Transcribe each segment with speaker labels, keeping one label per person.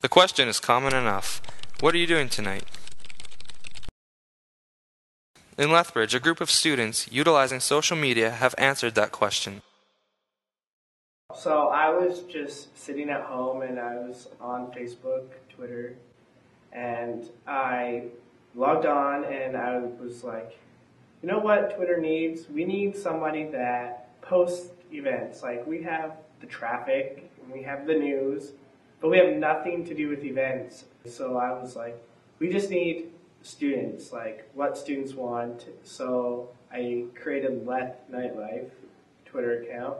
Speaker 1: The question is common enough. What are you doing tonight? In Lethbridge, a group of students utilizing social media have answered that question.
Speaker 2: So I was just sitting at home and I was on Facebook, Twitter, and I logged on and I was like, you know what Twitter needs? We need somebody that posts events. Like we have the traffic, and we have the news, but we have nothing to do with events. So I was like, we just need students, like what students want. So I created Leth Nightlife Twitter account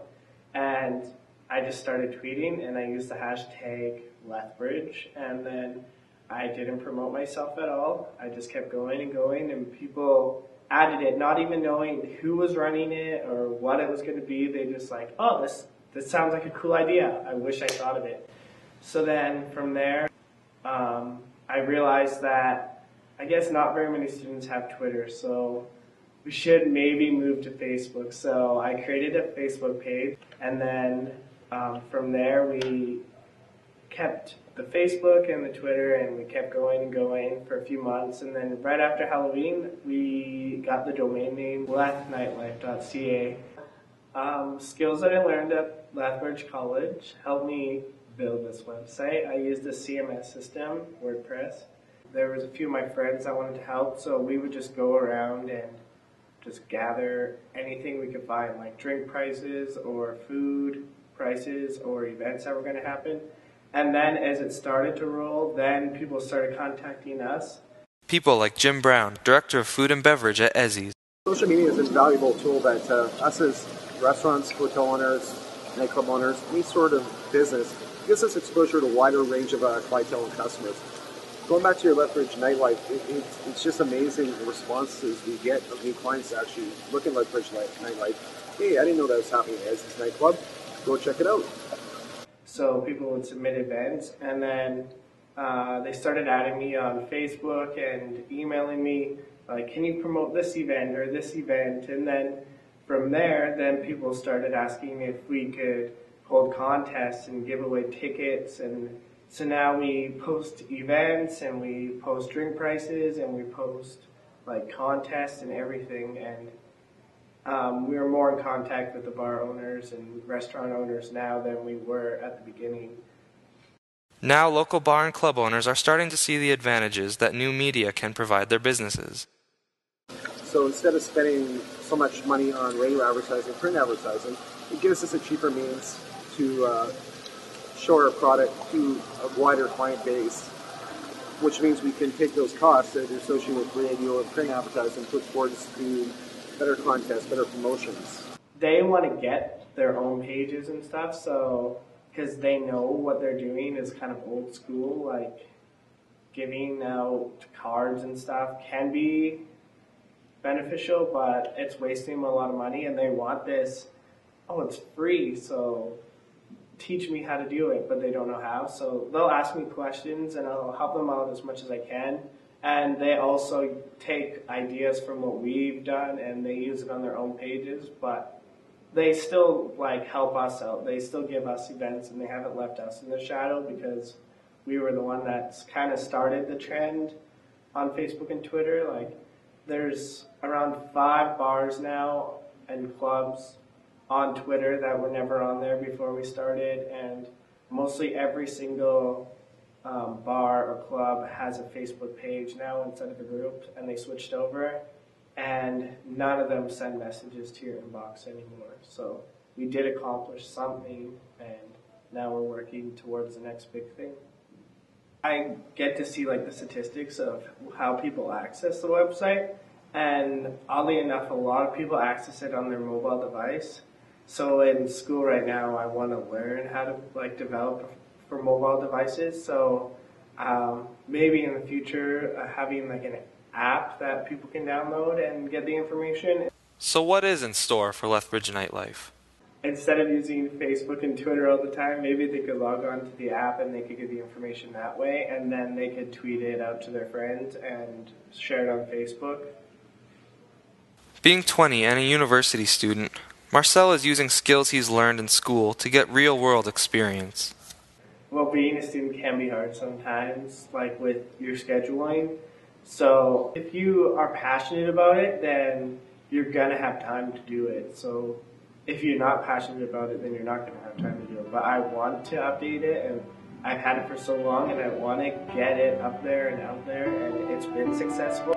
Speaker 2: and I just started tweeting and I used the hashtag Lethbridge and then I didn't promote myself at all. I just kept going and going and people added it, not even knowing who was running it or what it was going to be. They just like, oh, this this sounds like a cool idea. I wish I thought of it. So then from there, um, I realized that I guess not very many students have Twitter, so we should maybe move to Facebook. So I created a Facebook page, and then um, from there we kept the Facebook and the Twitter, and we kept going and going for a few months. And then right after Halloween, we got the domain name lethnightlife.ca. Um, skills that I learned at Lethbridge College helped me build this website. I used a CMS system, WordPress. There was a few of my friends that wanted to help, so we would just go around and just gather anything we could find, like drink prices or food prices or events that were going to happen. And then as it started to roll, then people started contacting us.
Speaker 1: People like Jim Brown, Director of Food and Beverage at Ezzy's.
Speaker 3: Social media is a valuable tool that uh, us as restaurants, hotel owners, nightclub owners, any sort of business, gives us exposure to a wider range of uh, clientele and customers. Going back to your Lethbridge nightlife, it, it, it's just amazing the responses we get of new clients actually look at Lethbridge nightlife. Hey, I didn't know that was happening at this nightclub. Go check it out.
Speaker 2: So people would submit events, and then uh, they started adding me on Facebook and emailing me, like, can you promote this event or this event? And then from there, then people started asking if we could hold contests and give away tickets. And so now we post events and we post drink prices and we post like contests and everything. And um, we are more in contact with the bar owners and restaurant owners now than we were at the beginning.
Speaker 1: Now, local bar and club owners are starting to see the advantages that new media can provide their businesses.
Speaker 3: So instead of spending so much money on radio advertising, print advertising, it gives us a cheaper means to uh, show our product to a wider client base, which means we can take those costs that are associated with radio and print advertising and put towards the better contests, better promotions.
Speaker 2: They want to get their own pages and stuff, so because they know what they're doing is kind of old school, like giving out cards and stuff can be beneficial, but it's wasting a lot of money, and they want this. Oh, it's free, so teach me how to do it, but they don't know how. So they'll ask me questions, and I'll help them out as much as I can. And they also take ideas from what we've done, and they use it on their own pages, but they still like help us out. They still give us events, and they haven't left us in the shadow because we were the one that's kind of started the trend on Facebook and Twitter. Like there's around five bars now and clubs on Twitter that were never on there before we started, and mostly every single um, bar or club has a Facebook page now instead of a group, and they switched over, and none of them send messages to your inbox anymore. So we did accomplish something, and now we're working towards the next big thing. I get to see like the statistics of how people access the website, and oddly enough, a lot of people access it on their mobile device. So in school right now, I want to learn how to like develop for mobile devices. So um, maybe in the future, uh, having like an app that people can download and get the information.
Speaker 1: So what is in store for Lethbridge Nightlife?
Speaker 2: Instead of using Facebook and Twitter all the time, maybe they could log on to the app and they could get the information that way, and then they could tweet it out to their friends and share it on Facebook.
Speaker 1: Being 20 and a university student, Marcel is using skills he's learned in school to get real world experience.
Speaker 2: well, being a student can be hard sometimes, like with your scheduling. So if you are passionate about it, then you're gonna have time to do it. So if you're not passionate about it, then you're not gonna have time to do it. But I want to update it, and I've had it for so long, and I want to get it up there and out there, and it's been successful.